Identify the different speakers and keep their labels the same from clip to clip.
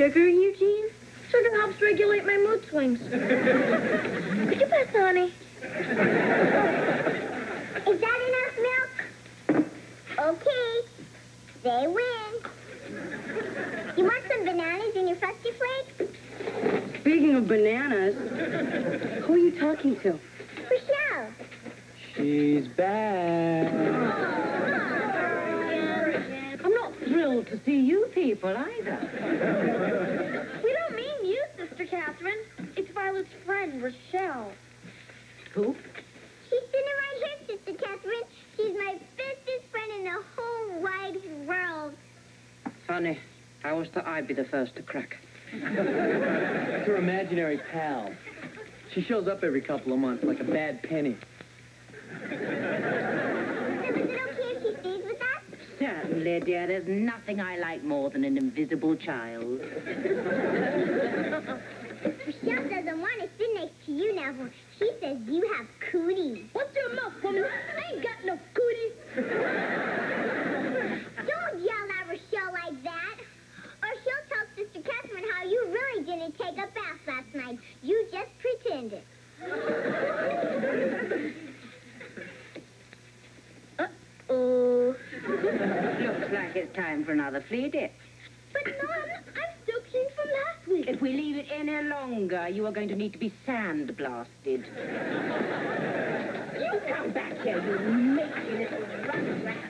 Speaker 1: sugar, Eugene? Sugar helps regulate my mood swings. Could you pass, honey?
Speaker 2: Is that enough milk? Okay. They win. You want some bananas in your Frosty Flakes?
Speaker 3: Speaking of bananas, who are you talking to?
Speaker 2: Rochelle.
Speaker 4: She's back.
Speaker 3: To see you people either.
Speaker 1: We don't mean you, Sister Catherine. It's Violet's friend, Rochelle.
Speaker 3: Who?
Speaker 2: She's sitting right here, Sister Catherine. She's my bestest friend in the whole wide world.
Speaker 3: Funny. I always thought I'd be the first to crack.
Speaker 4: It's her imaginary pal. She shows up every couple of months like a bad penny.
Speaker 2: So is it okay if she stays with us?
Speaker 3: Certainly, dear. There's nothing I like more than an invisible child.
Speaker 2: Rochelle doesn't want to sit next to you now. for She says you have cooties.
Speaker 1: What's your mouth, woman? I ain't got no cooties.
Speaker 2: Don't yell at Rochelle like that. Or she'll tell Sister Catherine how you really didn't take a bath last night. You just pretended.
Speaker 1: Oh.
Speaker 3: Like it's time for another flea dip.
Speaker 1: But, Mom, I'm still clean from last week.
Speaker 3: If we leave it any longer, you are going to need to be sandblasted. you come back here, you matey little rat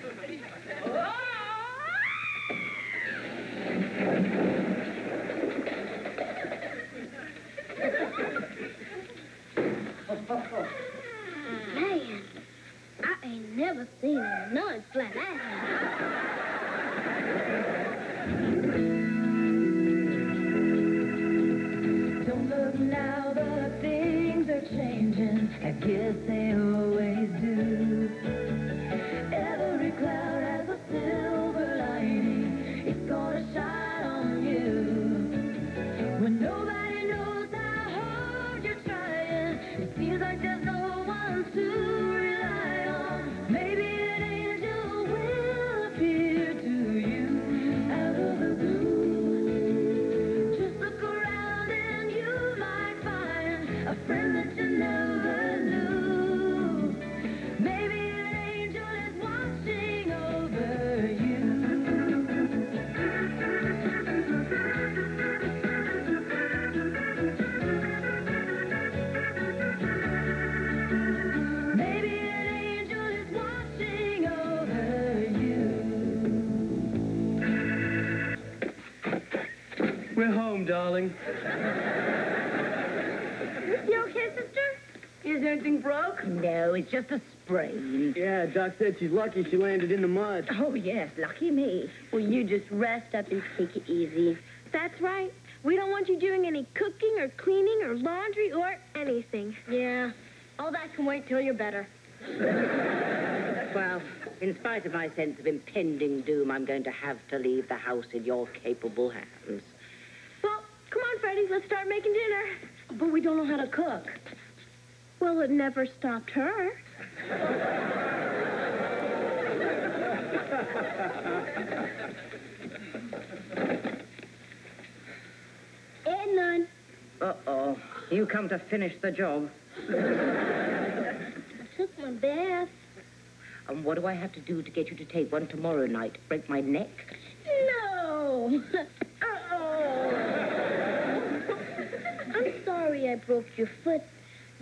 Speaker 5: it seems
Speaker 4: We're home, darling.
Speaker 1: You okay, sister?
Speaker 3: Is anything broke? No, it's just a sprain.
Speaker 4: Yeah, Doc said she's lucky she landed in the mud.
Speaker 3: Oh, yes, lucky me.
Speaker 1: Well, you just rest up and take it easy. That's right. We don't want you doing any cooking or cleaning or laundry or anything. Yeah, all that can wait till you're better.
Speaker 3: Well, in spite of my sense of impending doom, I'm going to have to leave the house in your capable hands.
Speaker 1: Let's start making dinner.
Speaker 3: But we don't know how to cook.
Speaker 1: Well, it never stopped her. and none.
Speaker 3: Uh-oh. You come to finish the job.
Speaker 1: I Took my bath.
Speaker 3: And what do I have to do to get you to take one tomorrow night? Break my neck?
Speaker 1: No. Uh-oh. I'm sorry I broke your foot.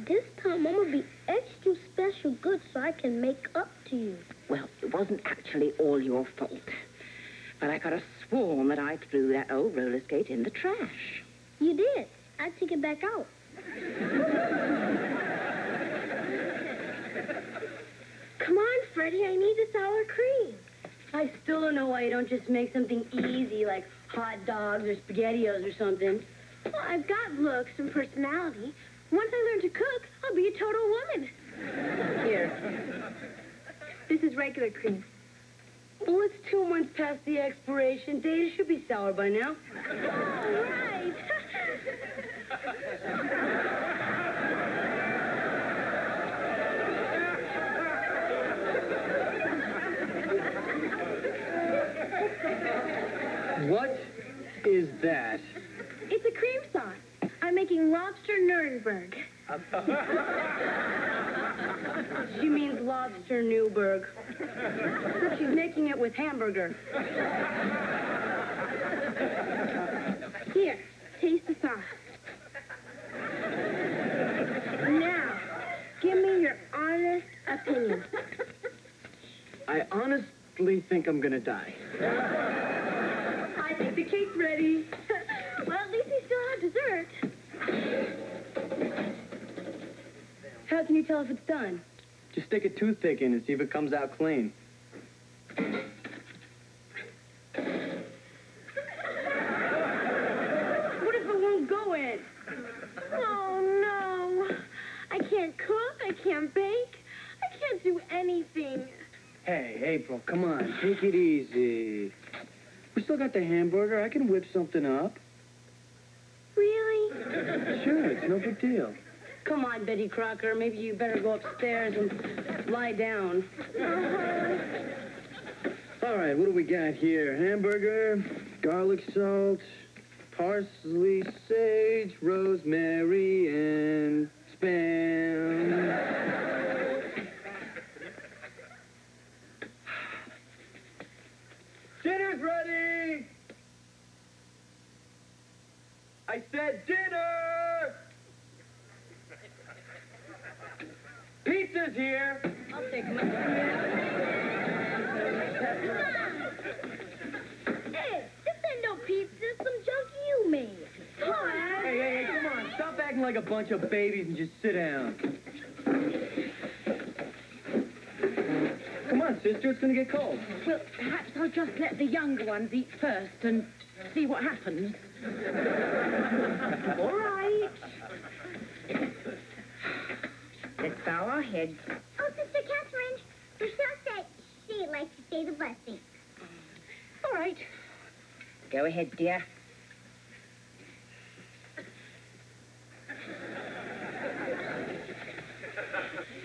Speaker 1: This time I'm gonna be extra special good so I can make up to you.
Speaker 3: Well, it wasn't actually all your fault. But I could have sworn that I threw that old roller skate in the trash.
Speaker 1: You did. I take it back out. Come on, Freddie. I need the sour cream.
Speaker 6: I still don't know why you don't just make something easy like hot dogs or SpaghettiOs or something.
Speaker 1: Well, I've got looks and personality. Once I learn to cook, I'll be a total woman.
Speaker 6: Here.
Speaker 1: This is regular cream.
Speaker 6: Well, it's two months past the expiration date. It should be sour by now.
Speaker 1: All right.
Speaker 4: What is that?
Speaker 1: making lobster Nuremberg.
Speaker 6: She means lobster Newburg. Except she's making it with hamburger.
Speaker 1: Here, taste the sauce. Now, give me your honest opinion.
Speaker 4: I honestly think I'm gonna die.
Speaker 6: I think the cake's ready.
Speaker 1: well, at least we still have
Speaker 6: How can you tell if it's done?
Speaker 4: Just stick a toothpick in and see if it comes out clean.
Speaker 6: What if it won't go in?
Speaker 1: Oh, no. I can't cook. I can't bake. I can't do anything.
Speaker 4: Hey, April, come on, take it easy. We still got the hamburger. I can whip something up.
Speaker 1: Really?
Speaker 4: Sure, it's no big deal.
Speaker 6: Come on, Betty Crocker. Maybe you better go upstairs and lie down.
Speaker 4: All right, what do we got here? Hamburger, garlic salt, parsley, sage, rosemary, and spam. Dinner's ready! I said dinner! Pizza's here!
Speaker 6: I'll take my...
Speaker 1: Hey, this ain't no pizza. It's some junk you made. Come on.
Speaker 4: Hey, hey, hey, come on. Stop acting like a bunch of babies and just sit down. Come on, sister. It's going to get cold.
Speaker 3: Well, perhaps I'll just let the younger ones eat first and see what happens. All right. Let's bow our heads.
Speaker 2: Oh, Sister Catherine, Rochelle said she'd like to say the blessing.
Speaker 3: All right. Go ahead, dear.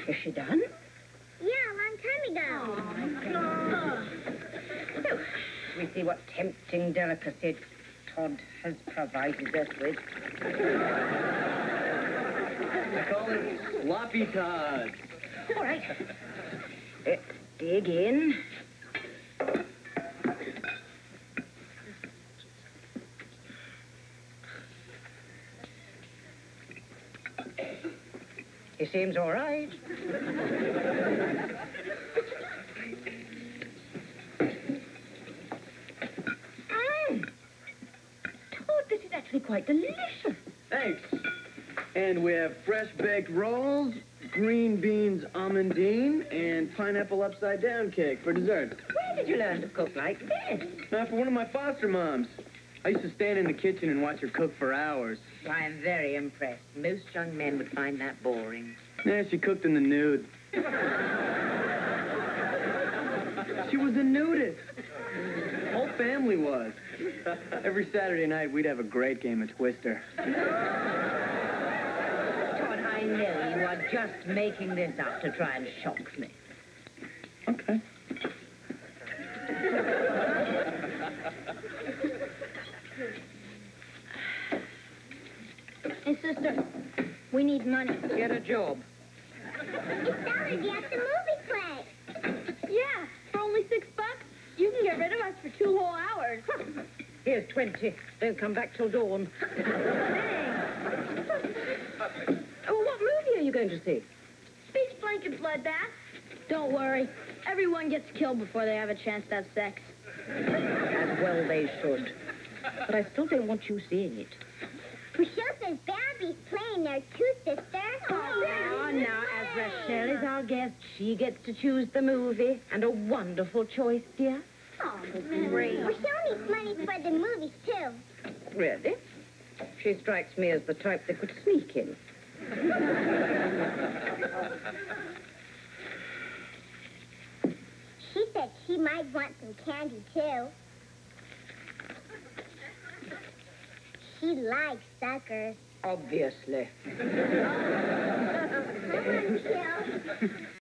Speaker 3: Is she done?
Speaker 2: Yeah, a long time ago.
Speaker 3: Oh, so, we see what tempting delicacy Todd has provided us with.
Speaker 4: I call it sloppy Todd.
Speaker 3: All right. Let's dig in. He seems all right. Mm. Todd, this is actually quite delicious.
Speaker 4: Thanks. And we have fresh baked rolls, green beans almondine, and pineapple upside down cake for dessert.
Speaker 3: Where did you learn to cook like this?
Speaker 4: Now, for one of my foster moms. I used to stand in the kitchen and watch her cook for hours.
Speaker 3: I am very impressed. Most young men would find that boring.
Speaker 4: Yeah, she cooked in the nude. she was a nudist. Whole family was. Every Saturday night, we'd have a great game of Twister.
Speaker 3: Todd, I know you are just making this up to try and shock me.
Speaker 4: Okay.
Speaker 1: Hey, sister, we need money.
Speaker 3: Get a job.
Speaker 2: It's Saturday at the movie play.
Speaker 1: Yeah, for only six bucks, you can get rid of us for two whole hours.
Speaker 3: Here's 20. Don't come back till dawn. Oh, what movie are you going to see?
Speaker 1: Beach blanket bloodbath. Don't worry. Everyone gets killed before they have a chance to have sex.
Speaker 3: As well they should. But I still don't want you seeing it.
Speaker 2: Rochelle says Bambi's playing there too, sister.
Speaker 3: Oh, now, as Rochelle is our guest, she gets to choose the movie. And a wonderful choice, dear.
Speaker 2: Oh, oh great. Rochelle needs money for the movies, too.
Speaker 3: Really? She strikes me as the type that could sneak in.
Speaker 2: She might want some candy, too. She likes suckers.
Speaker 3: Obviously.
Speaker 2: Come on, Rochelle.